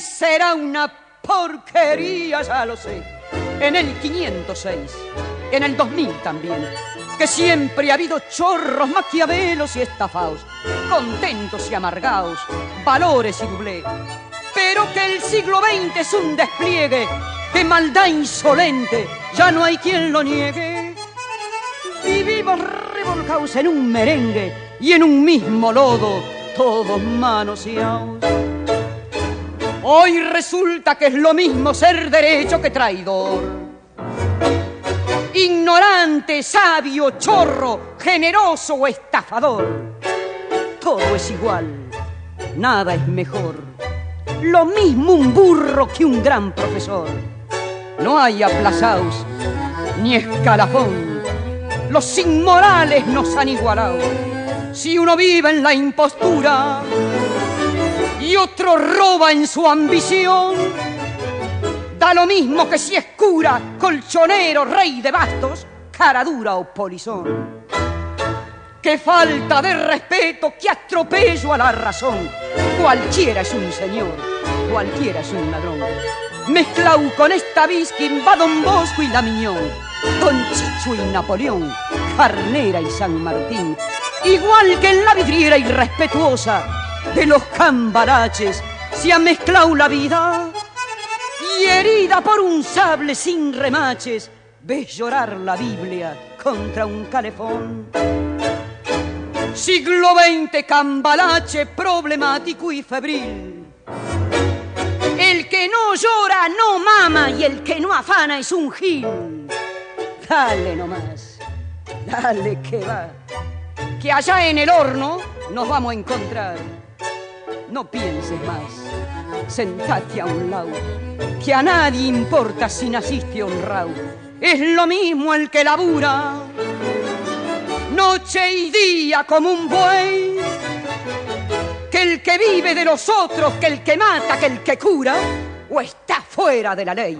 será una porquería, ya lo sé. En el 506, en el 2000 también, que siempre ha habido chorros, maquiavelos y estafados, contentos y amargados, valores y dublé. Pero que el siglo XX es un despliegue de maldad insolente, ya no hay quien lo niegue. Vivimos revolcados en un merengue y en un mismo lodo, todos manoseados. Hoy resulta que es lo mismo ser derecho que traidor. Ignorante, sabio, chorro, generoso o estafador. Todo es igual, nada es mejor. Lo mismo un burro que un gran profesor. No hay aplazaos ni escalafón. Los inmorales nos han igualado. Si uno vive en la impostura, y otro roba en su ambición. Da lo mismo que si es cura, colchonero, rey de bastos, cara dura o polizón. Qué falta de respeto, qué atropello a la razón. Cualquiera es un señor, cualquiera es un ladrón. Mezclau con esta bisquín va Don Bosco y la Miñón, Don Chicho y Napoleón, Carnera y San Martín. Igual que en la vidriera irrespetuosa de los cambaraches se ha mezclado la vida y herida por un sable sin remaches ves llorar la Biblia contra un calefón. Siglo XX cambalache problemático y febril. El que no llora no mama y el que no afana es un gil. Dale nomás, dale que va, que allá en el horno nos vamos a encontrar no pienses más, sentate a un lado, que a nadie importa si naciste honrado. Es lo mismo el que labura, noche y día como un buey, que el que vive de los otros, que el que mata, que el que cura, o está fuera de la ley.